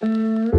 嗯。